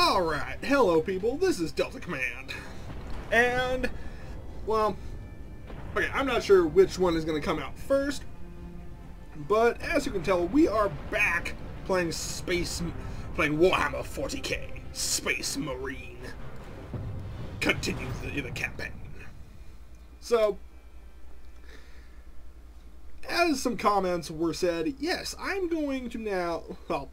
Alright, hello people, this is Delta Command. And, well, okay, I'm not sure which one is going to come out first, but as you can tell, we are back playing Space, playing Warhammer 40k, Space Marine. Continue the, the campaign. So, as some comments were said, yes, I'm going to now, well,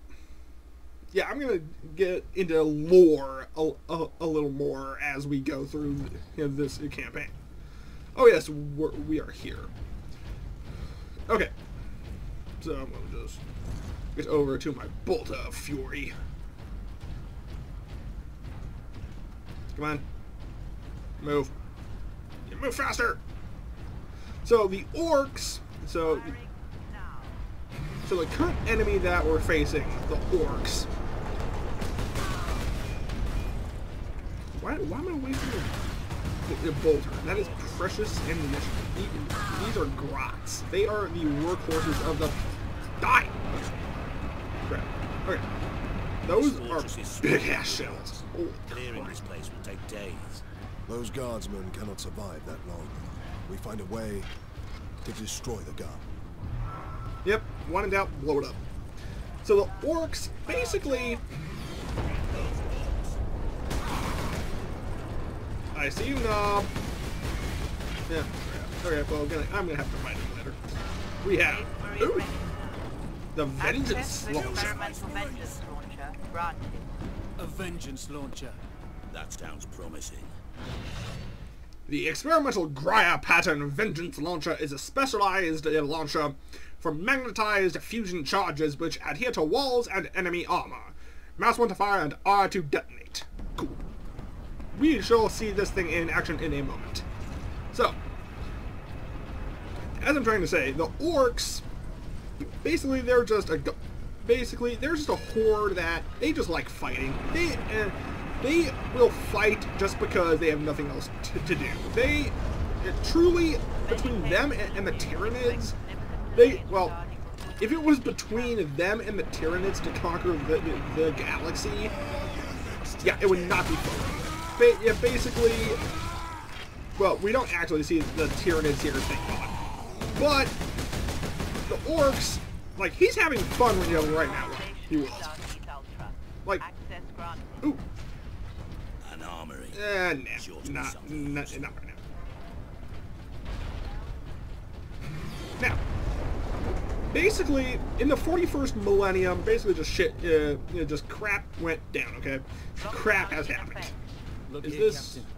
yeah, I'm gonna get into lore a, a, a little more as we go through you know, this campaign. Oh yes, we're, we are here. Okay, so I'm gonna just get over to my bolt of fury. Come on, move, move faster. So the orcs, so so the current enemy that we're facing, the orcs. Why, why am I wasting the, the, the bolter? That is precious ammunition. These, these are grots. They are the workhorses of the... Die! Crap. Okay. Those are big-ass shells. Holy Clearing this place will take days. Those guardsmen cannot survive that long. We find a way to destroy the gun. Yep, one in doubt, blow it up. So the orcs basically. I see you, Nob. Yeah. Okay, well, I'm gonna, I'm gonna have to fight him later. We have. Ooh, the Vengeance Launcher. vengeance launcher. A vengeance launcher. That sounds promising. The experimental Graia pattern Vengeance Launcher is a specialized launcher for magnetized fusion charges which adhere to walls and enemy armor. Mouse 1 to fire and R to detonate. Cool. We shall see this thing in action in a moment. So, as I'm trying to say, the orcs, basically they're just a, basically they're just a horde that they just like fighting. They, uh, they will fight just because they have nothing else to, to do. They, truly, between them and, and the Tyranids, they, well, if it was between them and the Tyranids to conquer the, the, the galaxy, yeah, it would not be fun. Ba- yeah, basically, well, we don't actually see the Tyranids here, thank God. But the orcs, like, he's having fun with you right now. Like, he was. Like- Ooh, armory. eh, nah, to not, not, not right now. Now, basically, in the 41st millennium, basically just shit, uh, you know, just crap went down, okay? Crap has happened. Look Is here, this- Captain.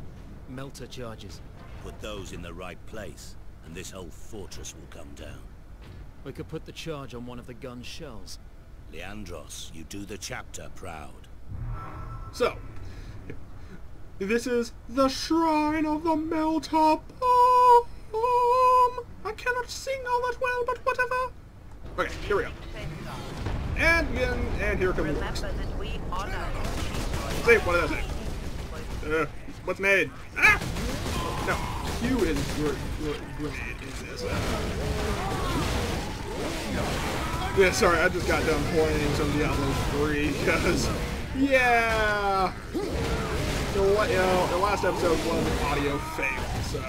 Melter charges. Put those in the right place, and this whole fortress will come down. We could put the charge on one of the gun shells. Leandros, you do the chapter proud. So, this is the Shrine of the Melter Bomb. I cannot sing all that well, but whatever. Okay, here we go. And again, and here comes. the Remember orcs. that we honor. Say, what did I say? Uh, what's made? Ah! No, Q is gr- gr- grenade in this. Yeah, sorry, I just got done playing some Diablo 3 because, yeah, the, you know, the last episode was an audio fail, so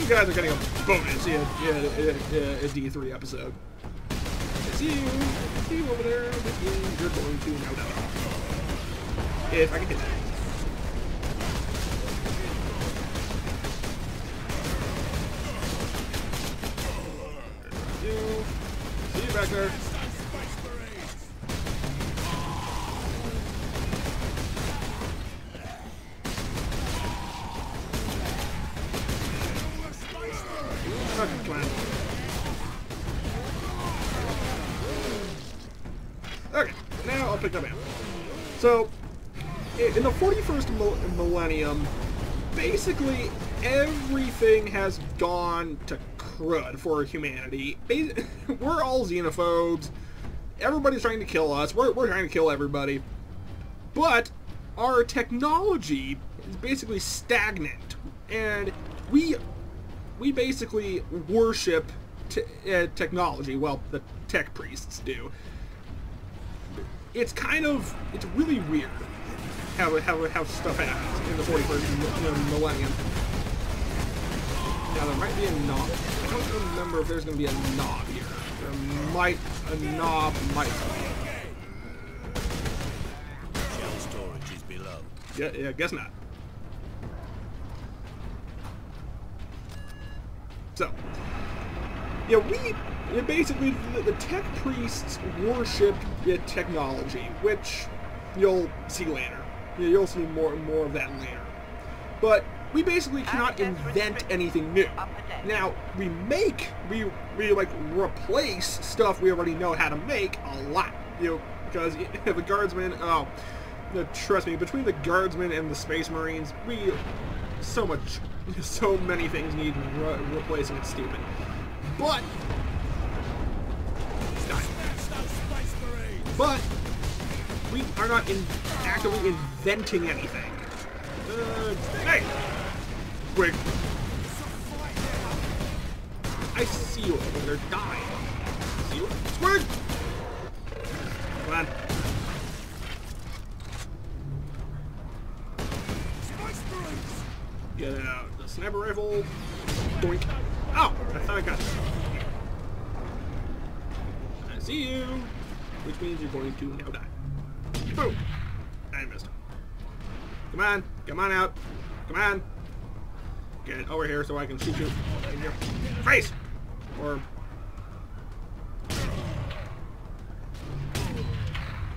you guys are getting a bonus in, in, in, in a D3 episode. See you, see you over there with you. You're going to no doubt. If I can hit that. See you back there. Millennium, basically everything has gone to crud for humanity. We're all xenophobes. Everybody's trying to kill us. We're, we're trying to kill everybody. But our technology is basically stagnant. And we we basically worship uh, technology. Well, the tech priests do. It's kind of it's really weird. How how how stuff happens in the 41st you know, millennium. Now there might be a Nob. I don't remember if there's gonna be a Nob here. There might a Nob might. Shell storage is below. Yeah, yeah, guess not. So, yeah, we yeah, basically the, the tech priests worshipped yeah, technology, which you'll see later. Yeah, you'll see more and more of that later. But we basically cannot invent anything new. Now we make we we like replace stuff we already know how to make a lot. You know, because the guardsmen. Oh, trust me. Between the guardsmen and the space marines, we so much, so many things need re- replacing. It's stupid, but stop. But we are not in, actively inventing anything. Uh, hey, quick. I see you over there dying. See you? Squig! Come on. Get out the sniper rifle. Doink. Oh, I thought I got it. I see you. Which means you're going to now die. Boom. I missed. Come on. Come on out. Come on. Get over here so I can shoot you in your face. Or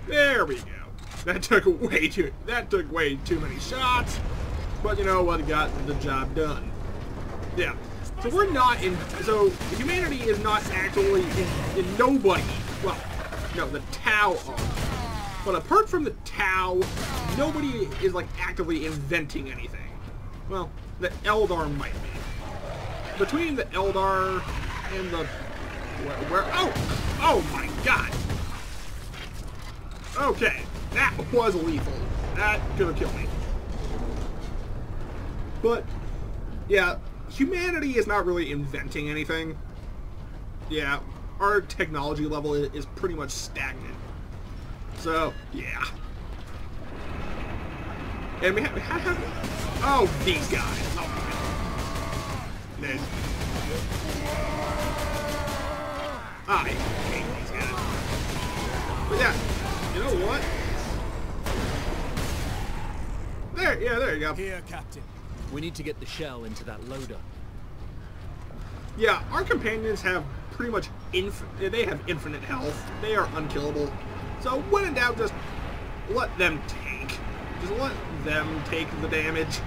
There we go. That took way too that took way too many shots. But you know what got the job done. Yeah. So we're not in so humanity is not actually in, in nobody. Well, no, the Tau are. But apart from the Tau, nobody is like actively inventing anything. Well, the Eldar might be. Between the Eldar and the where, where oh oh my god. Okay, that was lethal. That could have killed me. But yeah, humanity is not really inventing anything. Yeah, our technology level is pretty much stagnant. So yeah. And we have, have, have oh these guys. Oh my god. Nice. I hate these guys. But yeah, you know what? There, yeah, there you go. Here, Captain. We need to get the shell into that loader. Yeah, our companions have pretty much infinite. They have infinite health. They are unkillable. So when in doubt, just let them take. Just let them take the damage.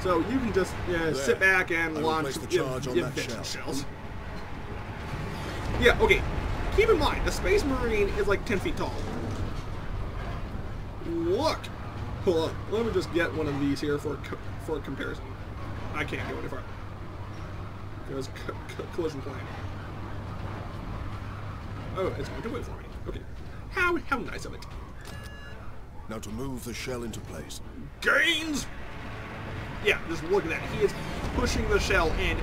So you can just uh, sit back and I launch the charge on that shell. shells. Yeah. Okay. Keep in mind, the Space Marine is like 10 feet tall. Look. Hold on. Let me just get one of these here for for comparison. I can't go any farther. Because co- collision plane. Oh, it's going to wait for me. Okay. How how nice of it. Now to move the shell into place. Gains. Yeah, just look at that. He is pushing the shell in.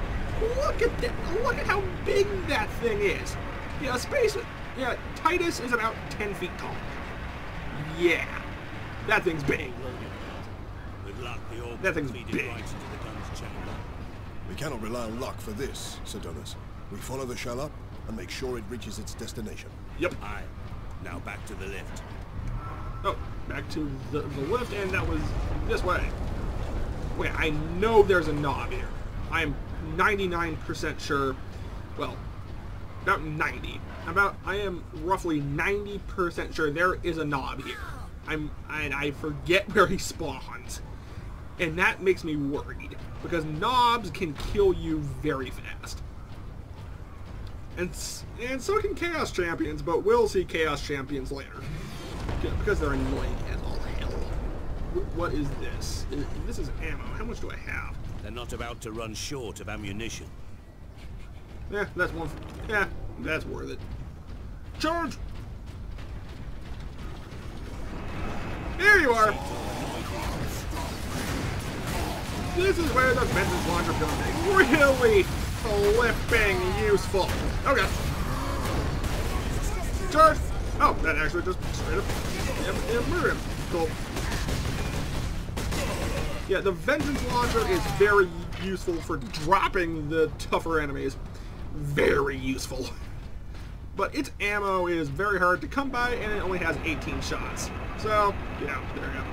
Look at that. Look at how big that thing is. Yeah, space. Yeah, Titus is about 10 feet tall. Yeah, that thing's big. With luck, the orb That thing's it big. right into the gun's chamber. We cannot rely on luck for this, Sidonus. We follow the shell up and make sure it reaches its destination. Yep. Aye. Now back to the lift. Oh, back to the, the lift, and that was this way. Wait, I know there's a Nob here. I'm 99% sure. Well, about 90. About I am roughly 90% sure there is a Nob here. I'm and I forget where he spawns. And that makes me worried because Nobs can kill you very fast. And and so can chaos champions, but we'll see chaos champions later. Because they're annoying as all hell. What is this? This is ammo. How much do I have? They're not about to run short of ammunition. Yeah, that's one. Yeah, that's worth it. Charge! Here you are. This is where the vengeance launcher comes in. Really flipping useful. Okay. Charge! Oh, that actually just straight up yeah, yeah, murdered him. Cool. Yeah, the Vengeance Launcher is very useful for dropping the tougher enemies. Very useful. But its ammo is very hard to come by, and it only has 18 shots. So, yeah, there you go.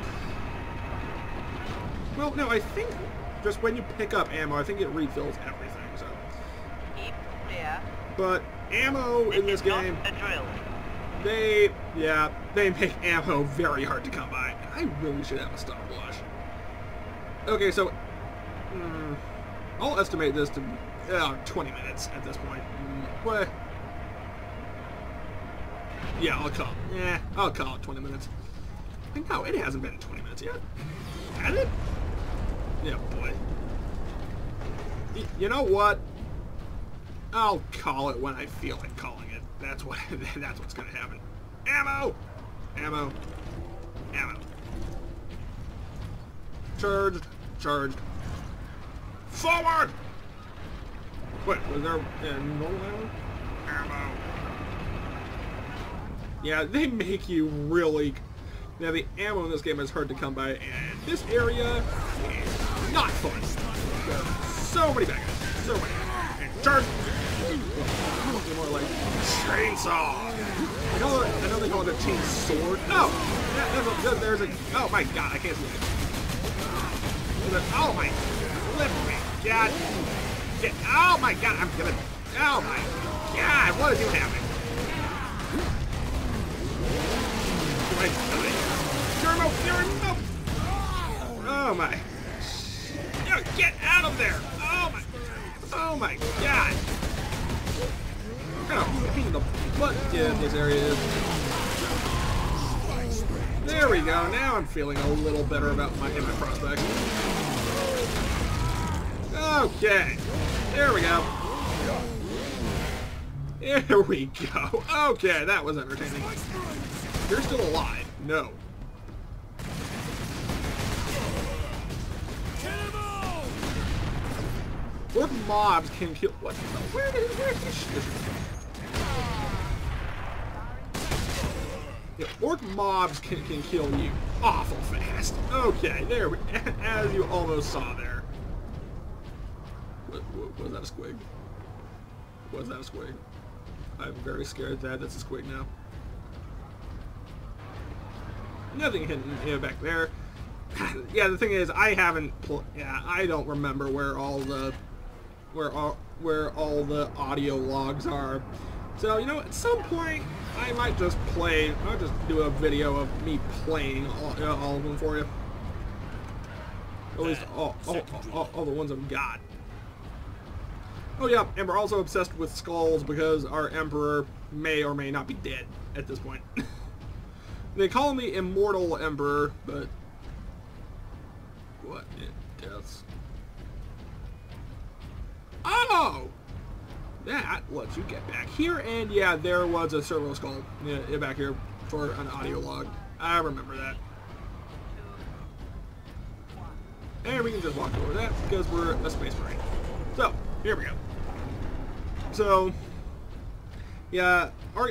Well, no, I think just when you pick up ammo, I think it refills everything, so. Yeah. But ammo in this game, a drill. They, yeah, they make ammo very hard to come by. I really should have a stopwatch. Okay, so, mm, I'll estimate this to uh, 20 minutes at this point. Mm, what? Yeah, I'll call. Yeah, I'll call it 20 minutes. No, it hasn't been 20 minutes yet. Has it? Yeah, boy. Y- you know what? I'll call it when I feel like calling it. That's what. That's what's gonna happen. Ammo, ammo, ammo. Charged, charged. Forward. Wait, was there normal ammo? Ammo. Yeah, they make you really. Now the ammo in this game is hard to come by, and this area is not fun. So many bad guys, so many. And charge. More like chainsaw. I know, I know they call it a chain sword. No, yeah, there's a, there's a. Oh my god, I can't see it. A- Oh my, flip me, god. Get, oh my god, I'm gonna. Oh my god, what is you happening? Right, Turbo, Turbo! Oh my. Get out of there! Oh my. Oh my god! Pain in the butt yeah, this area is. There we go. Now I'm feeling a little better about my, my prospects. Okay. There we go. There we go. Okay, that was entertaining. You're still alive. No. Orc mobs can kill. What? Where did where did this shit? Yeah, orc mobs can, can kill you awful fast. Okay, there. we- As you almost saw there. What, what, was that a squig? Was that a squig? I'm very scared that that's a squig now. Nothing hidden you know, back there. yeah, the thing is, I haven't. Yeah, I don't remember where all the where all where all the audio logs are. So you know, at some point, I might just play. I'll just do a video of me playing all, uh, all of them for you. At least all, all, all, all the ones I've got. Oh yeah, and we're also obsessed with skulls because our emperor may or may not be dead at this point. they call him the immortal emperor, but what in deaths? Oh, that lets you get back here, and yeah, there was a servo skull back here for an audio log. I remember that. And we can just walk over that because we're a space marine. So, here we go. So, yeah, our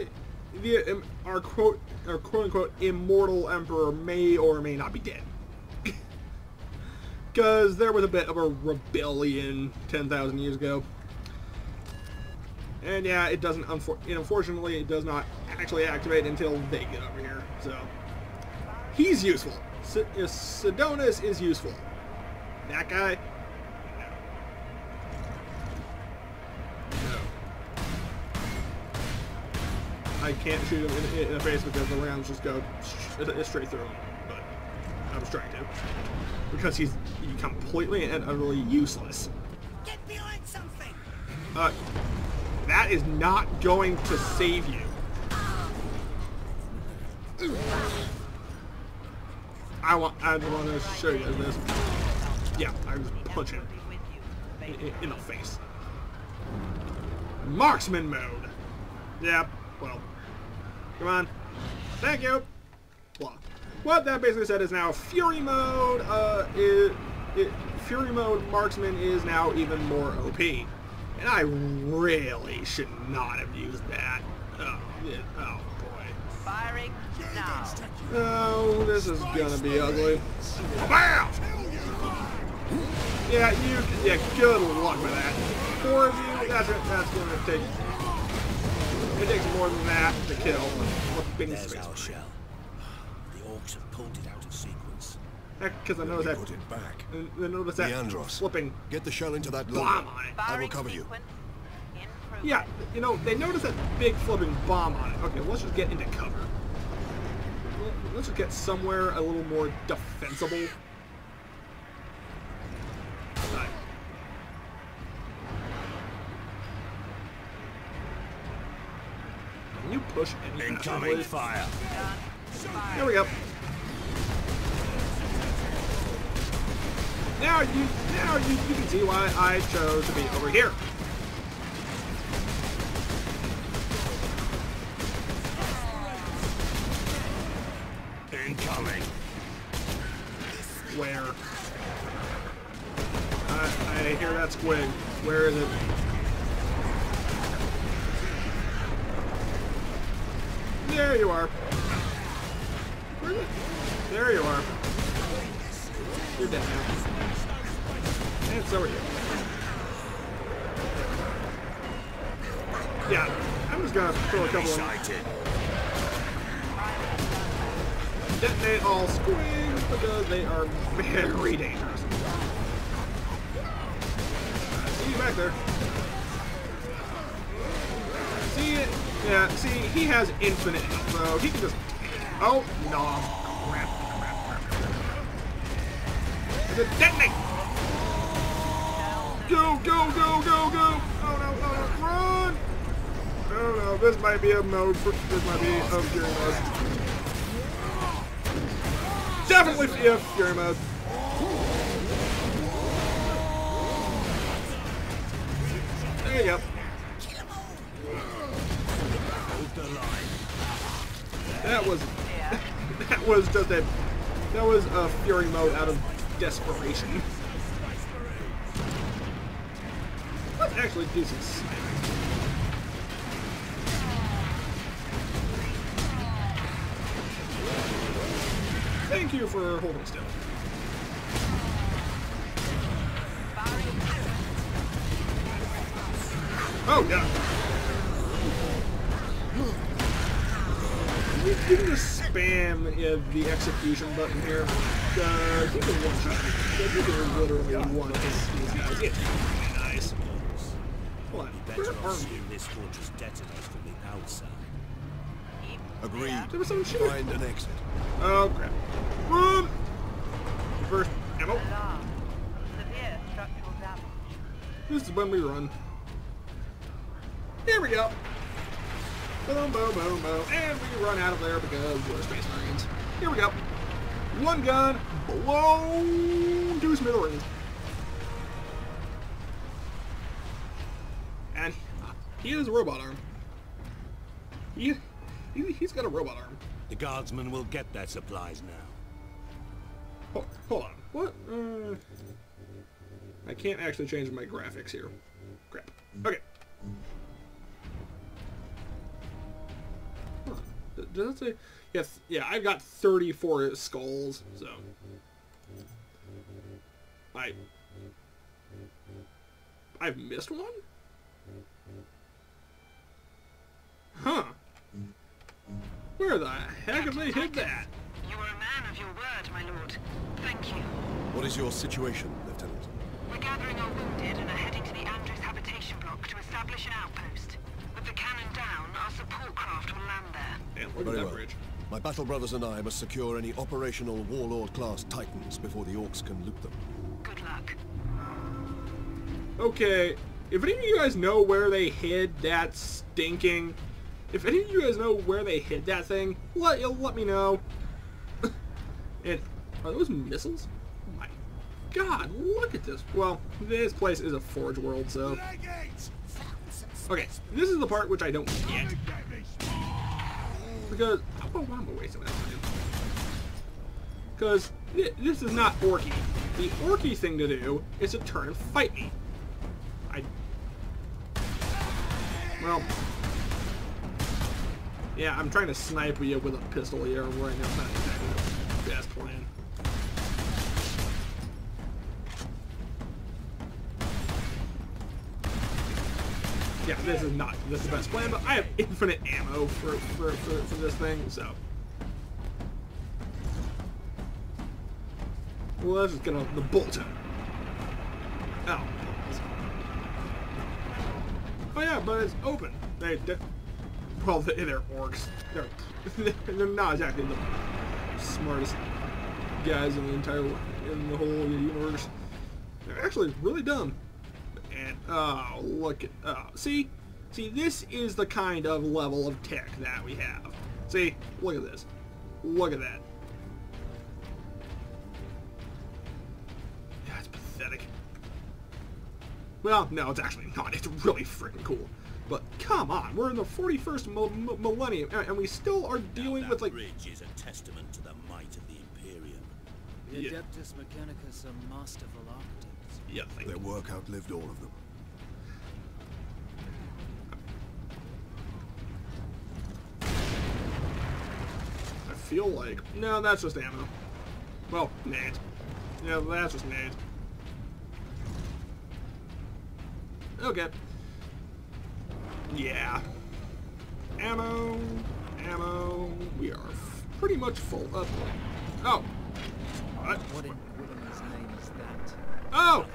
the um, our quote our quote unquote immortal emperor may or may not be dead. Because there was a bit of a rebellion 10,000 years ago. And yeah, it doesn't, unfor- unfortunately, it does not actually activate until they get over here. So, he's useful. S- uh, is useful. That guy? No. No. I can't shoot him in, in the face because the rounds just go straight through him. But I was trying to. Because he's completely and utterly useless. Get behind something! Uh, that is not going to save you. I want. I want to show you this. Yeah, I just punch him in the face. Marksman mode. Yep. Well. Come on. Thank you. Well, what that basically said is now Fury mode. Uh, it, it, Fury mode marksman is now even more OP, and I really should not have used that. Oh, yeah, oh boy. Firing now. Oh, this is gonna be ugly. Bam! Yeah, you. Yeah, good luck with that. Four of you. That's that's gonna take. It takes more than that to kill. Flipping There's space. our shell. The orcs have pulled it out of sequence. Uh, because I We noticed that. put it back. I noticed that Leandros. flipping Get the shell into that bomb on it. I will cover you. sequence in progress. Yeah, you know, they noticed that big flipping bomb on it. Okay, let's just get into cover. Let's just get somewhere a little more defensible. Right. Can you push any Incoming fire. There we go. Now you, now you, you can see why I chose to be over here. Incoming. Where? I, I hear that squig. Where is it? There you are. Where is it? There you are. You're dead now. And so are you. Yeah, I'm just gonna throw a couple of Sighted. detonate all squigs because they are very dangerous. See you back there. See it? Yeah, see, he has infinite so he can just. Oh, no. Crap, crap, crap. Is it detonate? Go, go, go, go, go! No, oh no, run! Oh no, this might be a mode for. This might be a Fury mode. Definitely yeah, Fury mode. There you go. That was that was just a that was a Fury mode out of desperation. Actually sniping. Thank you for holding still. Oh, yeah. You can just spam uh, the execution button here. Uh, you can one shot. You can literally one hit these guys. It's really nice. Hold on. Better Where not are assume this fortress detonates from the outside. Agreed. There was someone shooting. Find an exit. Oh crap. Run! First ammo. Alarm. Severe structural. This is when we run. Here we go. Boom, boom, boom, boom. And we run out of there because we're Space Marines. Here we go. One gun, blown to smithereens. He has a robot arm. He, he, he's got a robot arm. The guardsmen will get their supplies now. Hold, hold on. What? Uh, I can't actually change my graphics here. Crap. Okay. Huh. Does it say? Yes. Yeah, I've got 34 skulls, so. I. I've missed one? Huh. Where the heck have they hid that? You are a man of your word, my lord. Thank you. What is your situation, Lieutenant? We're gathering our wounded and are heading to the Andrews habitation block to establish an outpost. With the cannon down, our support craft will land there. Damn, look at Very that well. bridge. My battle brothers and I must secure any operational warlord-class titans before the orcs can loot them. Good luck. Okay, if any of you guys know where they hid that stinking, if any of you guys know where they hid that thing, let let me know. and are those missiles? Oh my God, look at this. Well, this place is a forge world, so okay. This is the part which I don't get because oh, why am I wasting that time? Because this is not orky. The orky thing to do is to turn and fight me. I. Well. Yeah, I'm trying to snipe you with a pistol here right now. It's not exactly the best plan. Yeah, this is not this is the best plan, but I have infinite ammo for for, for, for this thing, so. Well, let's just get on the bolt. Oh. Oh yeah, but it's open. They, they well, they, they're orcs. They're they're not exactly the smartest guys in the entire in the whole universe. They're actually really dumb. And oh, look at oh, see, see, this is the kind of level of tech that we have. See, look at this. Look at that. Yeah, it's pathetic. Well, no, it's actually not. It's really freaking cool. But come on, we're in the 41st mi- millennium, and and we still are dealing that with like. bridge is a testament to the might of the Imperium. The Yeah. Adeptus Mechanicus are masterful architects. Yeah, thank Their you. work outlived all of them. I feel like no, that's just ammo. Well, nades. Yeah, that's just nades. Okay. Yeah. Ammo, ammo. We are f- pretty much full up. Oh. What? What in Gwilym's name is that? Oh.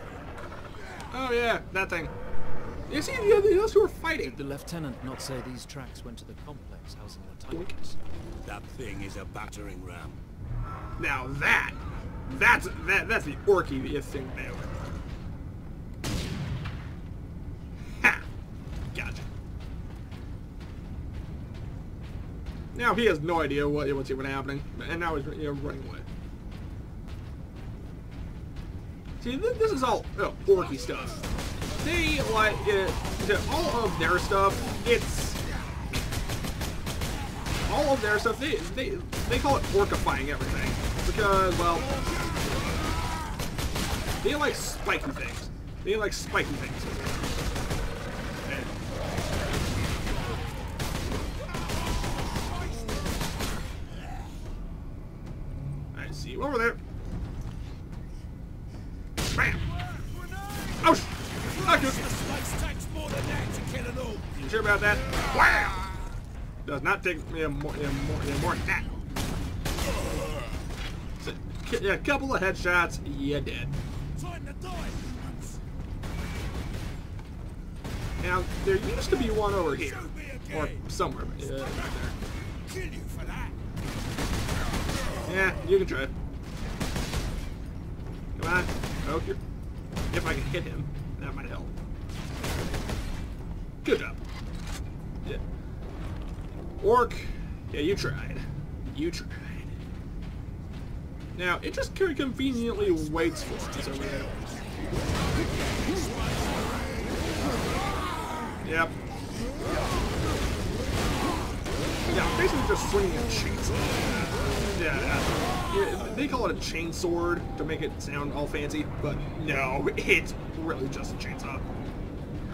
Oh yeah, that thing. You see the other those who are fighting. Did the lieutenant not say these tracks went to the complex housing the Titans? That thing is a battering ram. Now that, that's that that's the orky thing there. Ha! Gotcha. Now he has no idea what what's even happening, and now he's you know, running away. See, th- this is all uh, orky stuff. They like the- all of their stuff. It's all of their stuff. They they they call it orcifying everything because well, they like spiky things. They like spiky things. Take me more, yeah, more, yeah, more than that. So, yeah, a couple of headshots, you dead. Now, there used to be one over here. Or somewhere back there. Yeah, you can try. Come on, poke your... If I can hit him, that might help. Good job. Orc, yeah, you tried. You tried. Now, it just very conveniently waits for us over there. Yep. Yeah, basically just swinging a chainsaw. Yeah, yeah. yeah, they call it a chainsword to make it sound all fancy, but no, it's really just a chainsaw.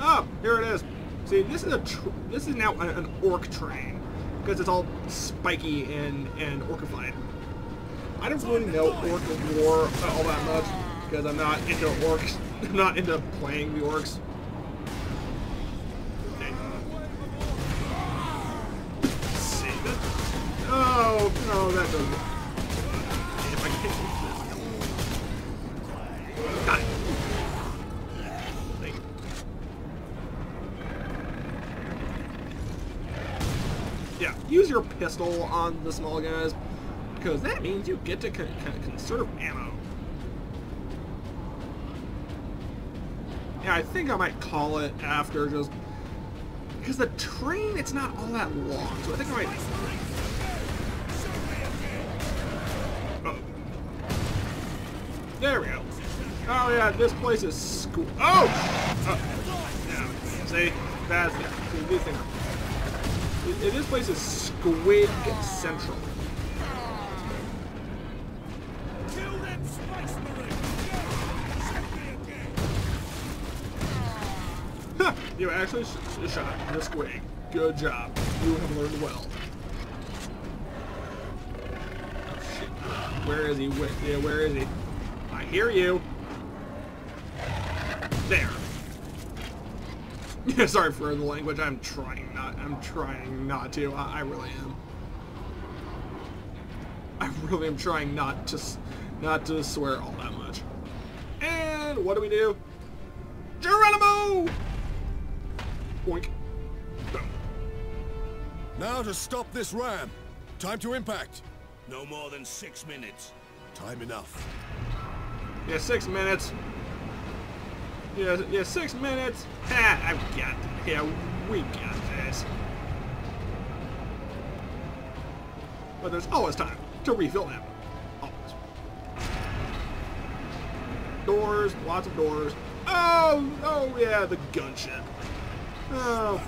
Oh, here it is. See, this is a this is now an, an orc train because it's all spiky and and orcified. I don't really know orc war all that much because I'm not into orcs. I'm not into playing the orcs. Oh no, that doesn't. Pistol on the small guys, because that means you get to con- con- conserve ammo. Yeah, I think I might call it after just because the train it's not all that long, so I think I might. Oh. There we go. Oh yeah, this place is school. Oh! oh! Yeah. See, that's yeah. See, these This place is Squig Central. You actually sh shot the squig. Good job. You have learned well. Oh, shit. Where is he? Where, yeah, where is he? I hear you. There. Yeah, sorry for the language. I'm trying not. I'm trying not to. I, I really am. I really am trying not to, s- not to swear all that much. And what do we do? Geronimo! Boink. Boom. Now to stop this ram. Time to impact. No more than six minutes. Time enough. Yeah, six minutes. Yeah, yeah, six minutes. Ha! I've got. Yeah, we got this. But there's always time to refill them. Always. Doors, lots of doors. Oh, oh yeah, the gunship. Oh.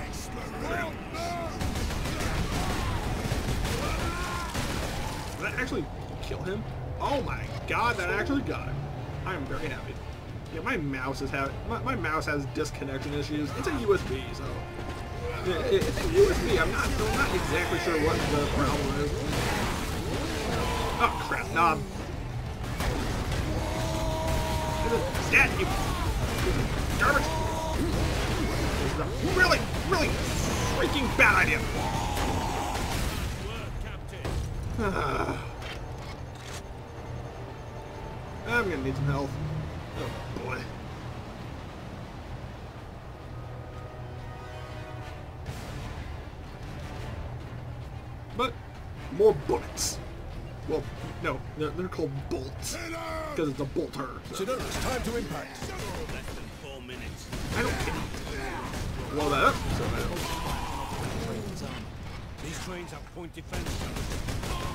Did that actually kill him? Oh my god, that actually got him. I am very happy. Yeah, my mouse is having my, my mouse has disconnection issues. It's a USB, so it's a USB. I'm not I'm not exactly sure what the problem is. Oh crap, Nob. Stat you. Garbage. This is a really, really freaking bad idea. I'm gonna need some health. More bullets. Well, no, they're, they're called bolts because it's a bolter. So Sidonus, time to impact. Less than four minutes. I don't care. Blow that up. So that Train's armor. These trains have point defense.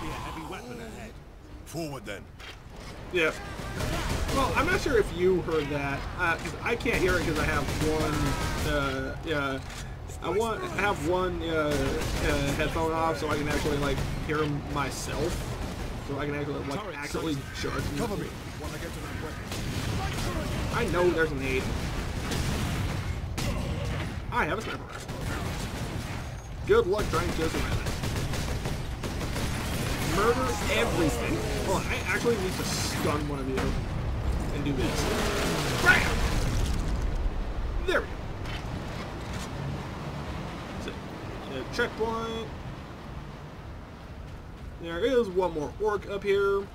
Be a heavy weapon ahead. Forward then. Yeah. Well, I'm not sure if you heard that. Uh 'cause I can't hear it because I have one. Uh, yeah. I want I have one uh, uh, headphone off so I can actually like hear myself. So I can actually like accurately charge. Cover me I get to that weapon. I know there's a need. I have a sniper rifle. Good luck trying to survive it. Murder everything. Hold on, I actually need to stun one of you and do this. Bam! There we go. Yeah, checkpoint. There is one more orc up here.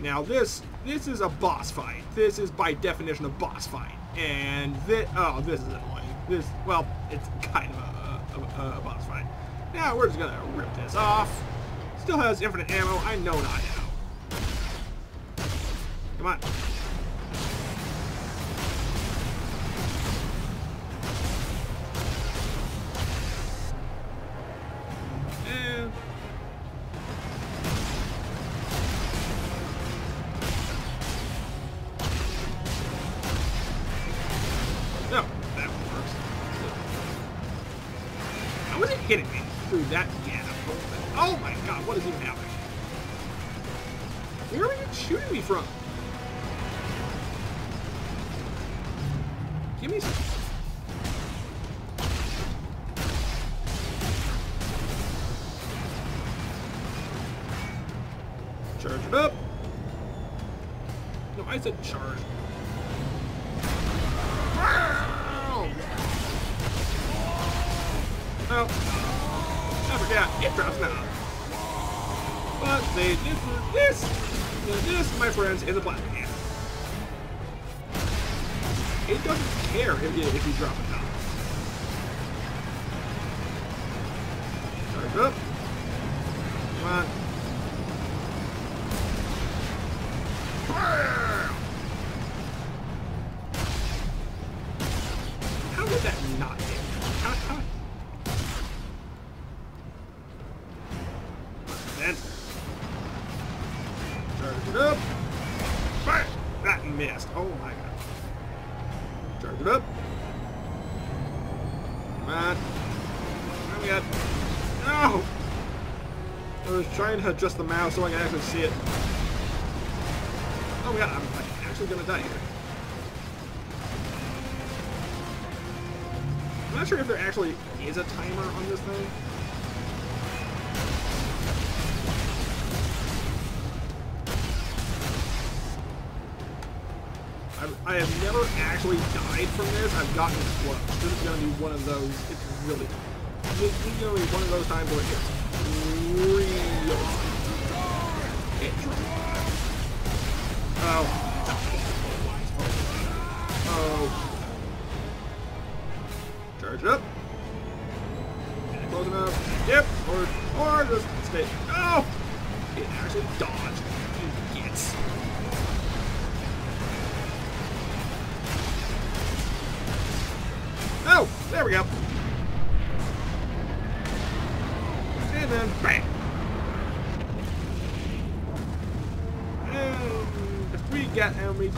Now this this is a boss fight. This is by definition a boss fight, and this oh this is annoying. This well it's kind of a, a, a boss fight. Now we're just gonna rip this off. Still has infinite ammo. I know not how. Come on. I charge. Oh, I forgot. It drops now. But they this, this, this, my friends, is a black man. It doesn't care if you, if you drop it now. Charge up. Come on. trying to adjust the mouse so I can actually see it. Oh yeah, I'm actually gonna die here. I'm not sure if there actually is a timer on this thing. I have never actually died from this. I've gotten close. This is going to be one of those. It's really... This going to be one of those times where it Oh. Oh. Charge up. Close enough. Yep. Or or just stay. Oh! It actually dodged.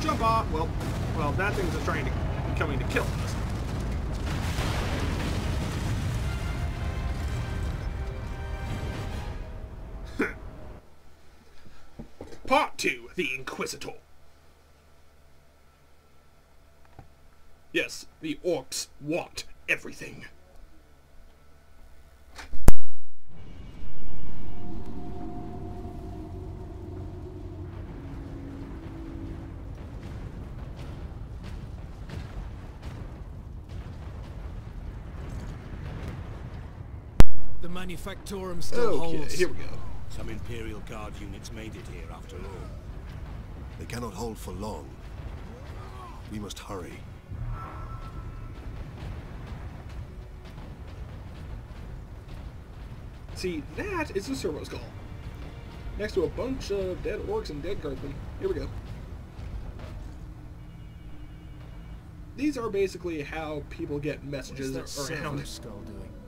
Jump off, well, well, that thing's trying to coming to kill us. Manufactorum still Okay, holds. here we go. Some Imperial Guard units made it here after all. They cannot hold for long. We must hurry. See, that is the servo skull. Next to a bunch of dead orcs and dead guardsmen. Here we go. These are basically how people get messages. What is messages that servo around. skull doing?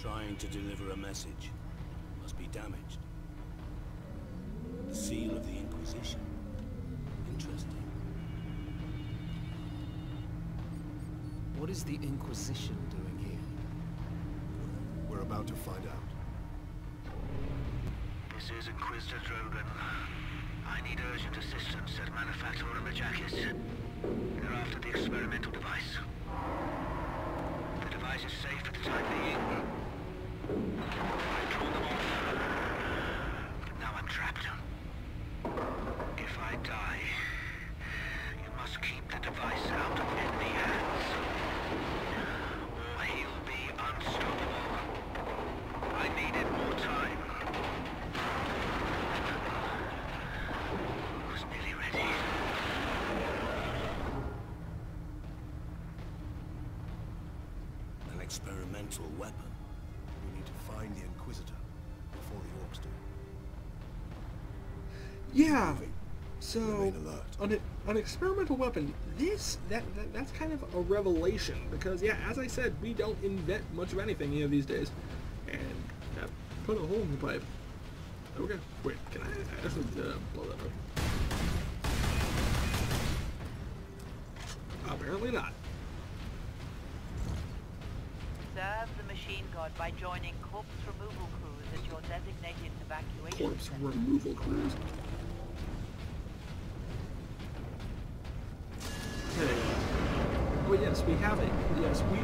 Trying to deliver a message. Must be damaged. The seal of the Inquisition. Interesting. What is the Inquisition doing here? We're about to find out. This is Inquisitor Drogan. I need urgent assistance at Manufactorum Ajakis. They're after the experimental device. The device is safe for the time being. I've drawn them off. But now I'm trapped. If I die, you must keep the device out of enemy hands. Or he'll be unstoppable. I needed more time. was nearly ready. An experimental weapon. We need to find the Inquisitor before the orcs do. Yeah. So, on a, an experimental weapon, this that, that that's kind of a revelation because yeah, as I said, we don't invent much of anything you know these days, and that put a hole in the pipe. Okay, wait, can I actually uh, blow that up? Apparently not. Serve the machine god by joining corpse removal crews at your designated evacuation Corpse center. removal crews. Okay. Oh yes, we have it. Yes, we.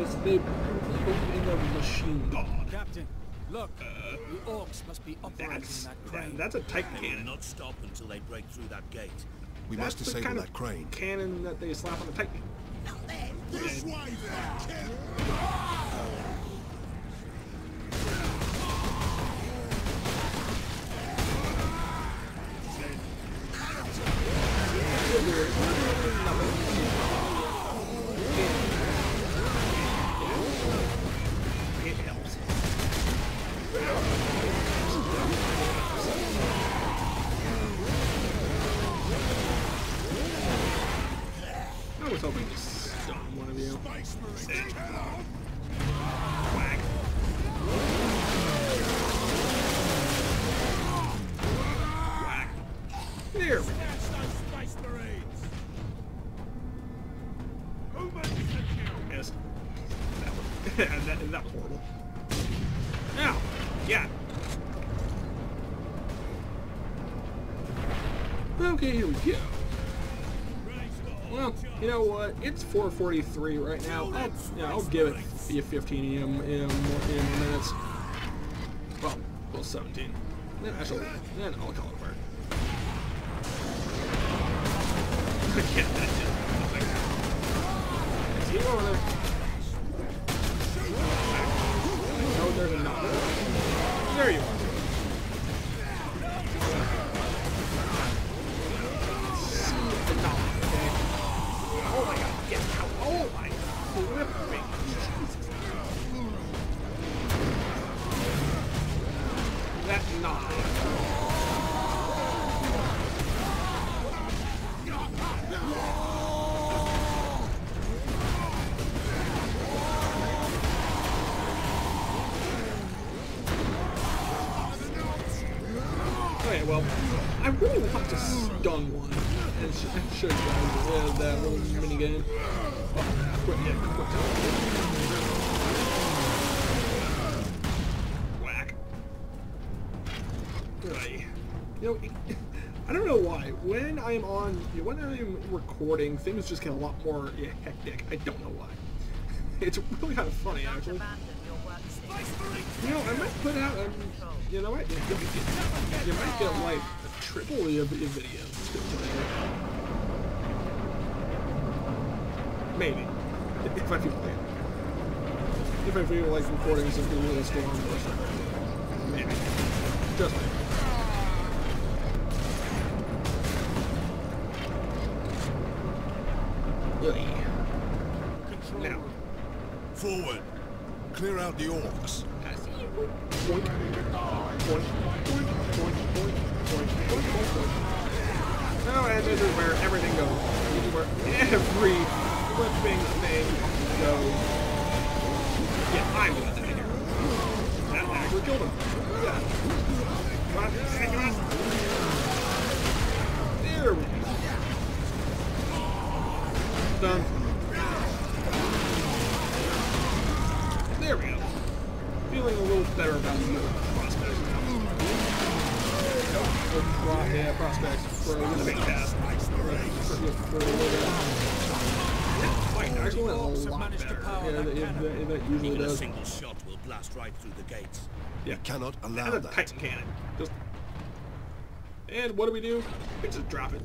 Yes, they completely believe in the machine god. Captain, look. Uh, the orcs must be operating That's that that, crane. that's a Titan They will cannon. not stop until they break through that gate. We That's must the disable kind that of crane. cannon that they slap on the Titan. This way It's 4:43 right now. I'll, know, I'll give it be a 15 in, in, in minutes. Well, well, 17. Then I shall. Then I'll call it a Yeah, that's it. See you over there. There's a knot. There you are. Show you guys uh, that little mini game. Oh, quit, yeah, quit. Whack. Right. You know, I don't know why. When I'm on, when I'm recording, things just get a lot more yeah, hectic. I don't know why. It's really kind of funny, actually. abandon your workstation. You know, I might put out, um, you know what, you, might get like a triple of of videos Maybe. If I feel like. If I feel like recording something with a storm or something. Maybe. Just maybe. Ugh. Now, Forward. Clear out the orcs. Point. Point. fingers. Will blast right through the gates. Yeah. Cannot allow And a that. Titan cannon. Just. And what do we do? We just drop it.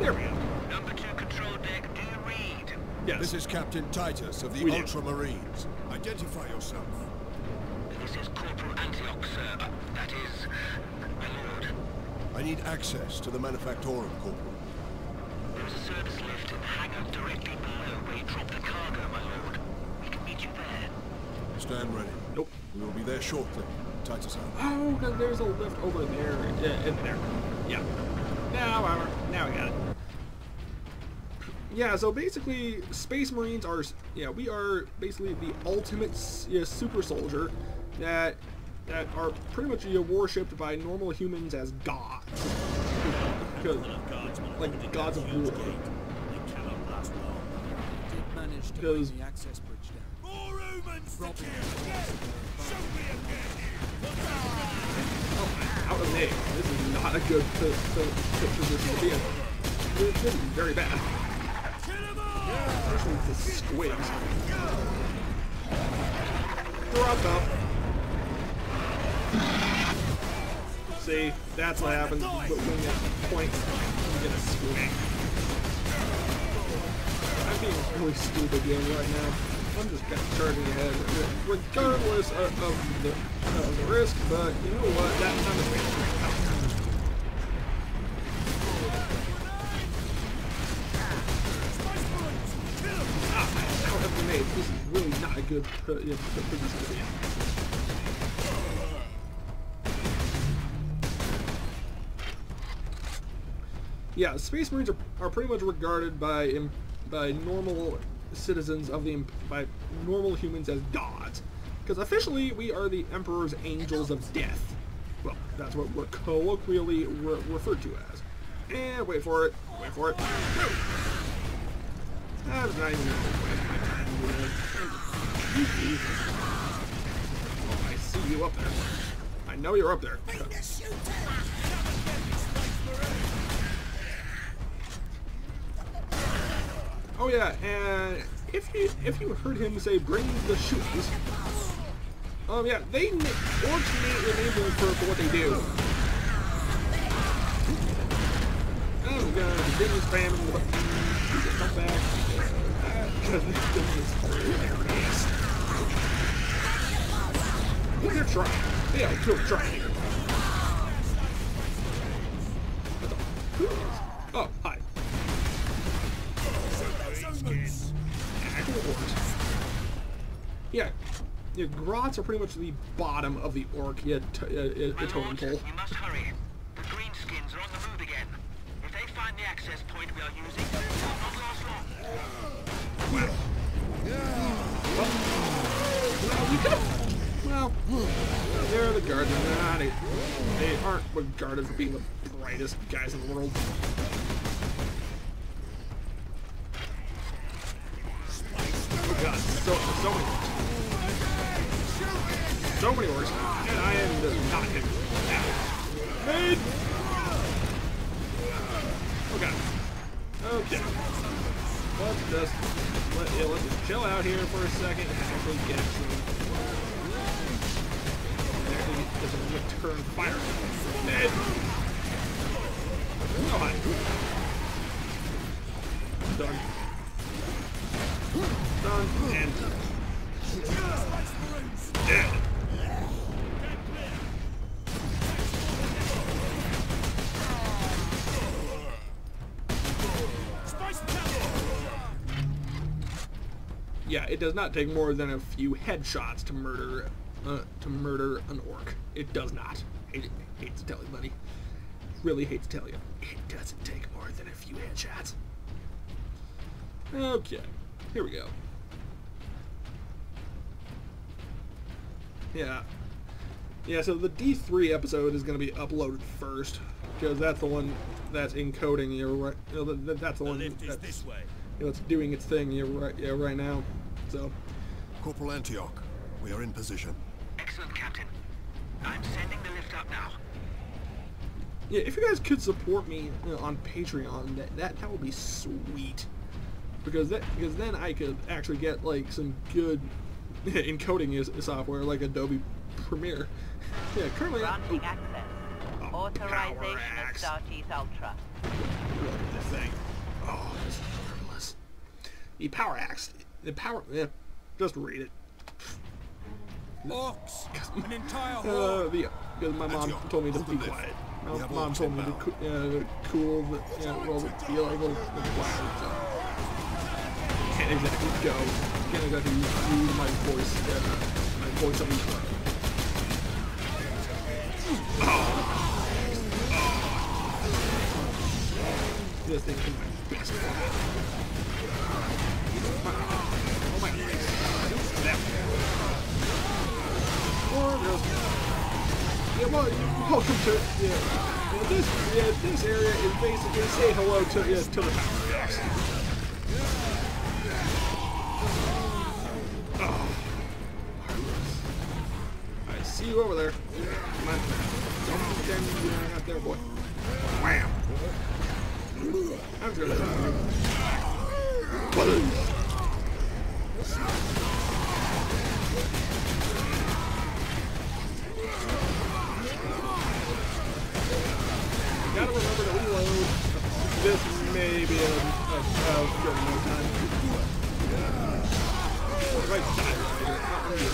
There we go. Number two control deck, do you read? Yes. This is Captain Titus of the We do. Ultramarines. Identify yourself. This is Corporal Antioch, sir. Uh, that is, my lord. I need access to the Manufactorum, Corporal. There is a service lift in the hangar directly below where you drop the cargo, my lord. We can meet you there. Stand ready. Nope. We will be there shortly. Titus out. Oh, because there's a lift over there. Yeah, in there. Yeah. Now, uh, now we got it. Yeah, so basically, Space Marines are, yeah, we are basically the ultimate yeah, super soldier that that are pretty much yeah, worshipped by normal humans as gods. Because, Guardsmen like gods of war. gate. They cannot last long. Did manage to Because- bring the access bridge down. More humans Robbie. Show me again! oh, out of name. This is not a good, position to be in. This, this is very bad. Especially with the squigs. Drop up. See, that's what happens when you point you get a squig. I'm being really stupid again right now. I'm just kind of charging ahead, re- regardless of, of, the, of the risk, but you know what? That time is wasted. This is really not a good uh, yeah, position to be. Yeah, Space Marines are, are pretty much regarded by by normal citizens of the by normal humans as gods, because officially we are the Emperor's Angels of Death. Well, that's what we're colloquially re- referred to as. And wait for it, wait for it. That's not even Oh, I see you up there. I know you're up there. Oh yeah, and if you if you heard him say bring the shoes. um yeah, they originally enable for, for what they do. Oh god, the thing is spamming the button. Come back. Uh, they're trying. They are still trying. What the? Who is yeah, grots are pretty much the bottom of the orc yeah, t- uh, uh, totem pole. you must hurry. The greenskins are on the move again. If they find the access point we are using, it will not last long. Well, we could have. Well, they're the guardians. They're not. A, they aren't regarded for being the brightest guys in the world. Oh god, so so many. So many orcs, and I am just not. Made. Oh god. Okay. Let's just let yeah, let's just chill out here for a second and actually get some and actually get some return fire. Ned! Oh hi. Done. Done and does not take more than a few headshots to murder uh, to murder an orc. It does not. Hate, hate to tell you, buddy. Really hate to tell you. It doesn't take more than a few headshots. Okay, here we go. Yeah. Yeah, so the D3 episode is going to be uploaded first, because that's the one that's encoding, you right, you know, that's the The one that's, this way. you know, it's doing its thing, you know, right, yeah, right now. So, Corporal Antioch, we are in position. Excellent, Captain. I'm sending the lift up now. yeah, if you guys could support me you know, on Patreon, that, that that would be sweet. Because that because then I could actually get like some good encoding is- software like Adobe Premiere. Yeah, currently. Granting oh, access. Oh, Authorization of axe. Starcheese Ultra. Look at this thing. Oh, this is marvelous. The power axe. The power. Yeah, just read it. Orcs! An entire Uh, the, because my mom told me to be quiet. My mom told me to uh, cool, the, yeah, well, be like, well, quiet. So. Can't exactly go. Can't exactly use my voice. Uh, my voice of each one. This thing is my best or just yeah, well, welcome to yeah. yeah, this yeah, this area is basically say hello to yeah, to the power. Oh. See you over there. Come on. Don't pretend you're not there, boy. Wham! I'm gonna. Boom. Gotta remember to reload. This may be a, a, a good amount time. Right side, right?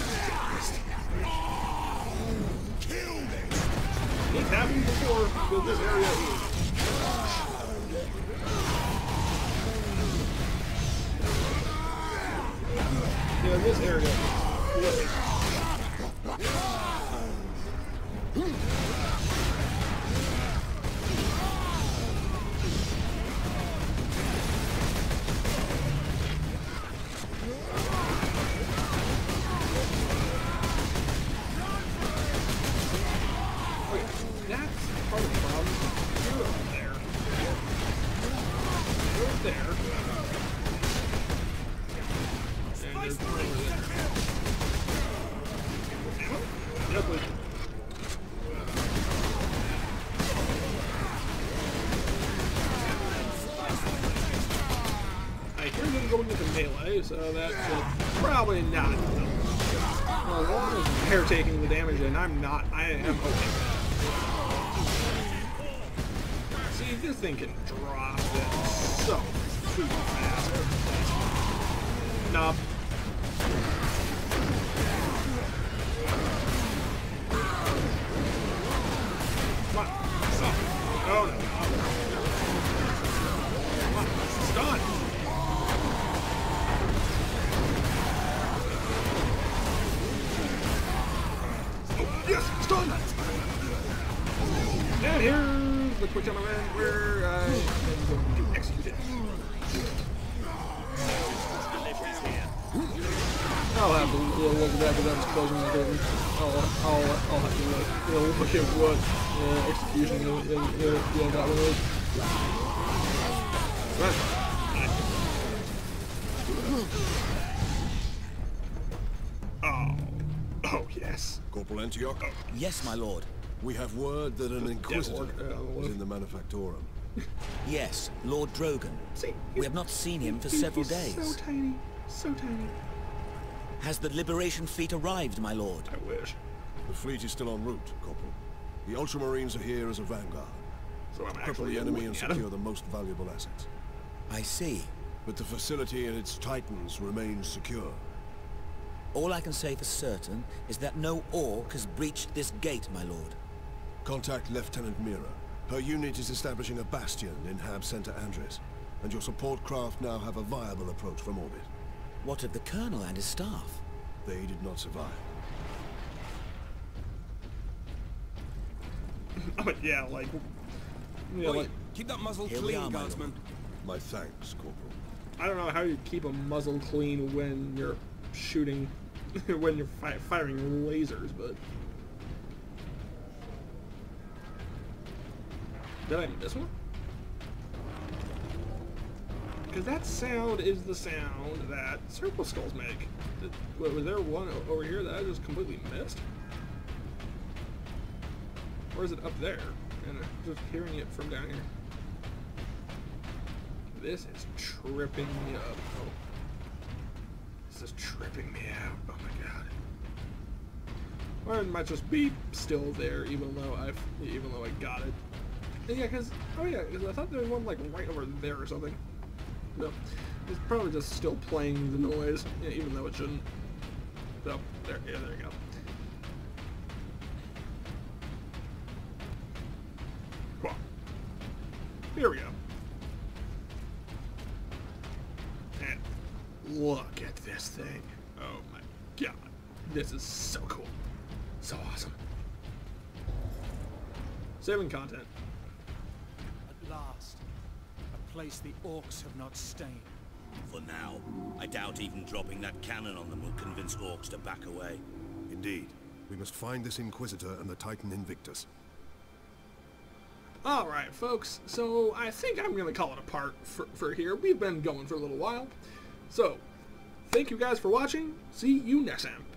It's happened before, because this area is Yeah, this area is so that's uh, probably not. Well, as long as they're taking the damage, and I'm not, I am okay. See, this thing can drop yes, stun. And here's the quick time event where I am going to execute it. I'll have to look at that because I'm closing the curtain. I'll, I'll, I'll have to look, you know, look at what uh, execution you, you, you got one is. Oh. Corporal Antioch, Yes, my lord. we have word that an Inquisitor uh, is in the Manufactorum. Yes, Lord Drogan. See, We have not seen him for he's- several he's days. so tiny. So tiny. Has the Liberation Fleet arrived, my lord? I wish. The fleet is still en route, Corporal. The Ultramarines are here as a vanguard. So I'm Cripple actually the enemy and looking him. secure the most valuable assets. I see. But the facility and its titans remain secure. All I can say for certain is that no orc has breached this gate, my lord. Contact Lieutenant Mira. Her unit is establishing a bastion in Hab Center Andres, and your support craft now have a viable approach from orbit. What of the Colonel and his staff? They did not survive. But yeah, like, yeah, like, keep that muzzle clean, are, my guardsman. My thanks, Corporal. I don't know how you keep a muzzle clean when you're shooting, when you're fi firing lasers, but. Did I miss one? Because that sound is the sound that circle skulls make. Did, wa- was there one over here that I just completely missed? Or is it up there? And I'm just hearing it from down here. This is tripping me up. Oh. This is tripping me out. Oh my god. Or it might just be still there, even though I've, even though I got it. Yeah, cause oh yeah, 'cause I thought there was one like right over there or something. No, it's probably just still playing the noise, yeah, even though it shouldn't. So there, yeah, there you go. Cool. Here we go. And look this thing. Oh my god. This is so cool. So awesome. Saving content. At last, a place the orcs have not stained. For now, I doubt even dropping that cannon on them will convince orcs to back away. Indeed. We must find this Inquisitor and the Titan Invictus. Alright, folks, so I think I'm going to call it a part for, for here. We've been going for a little while. So, thank you guys for watching. See you next time.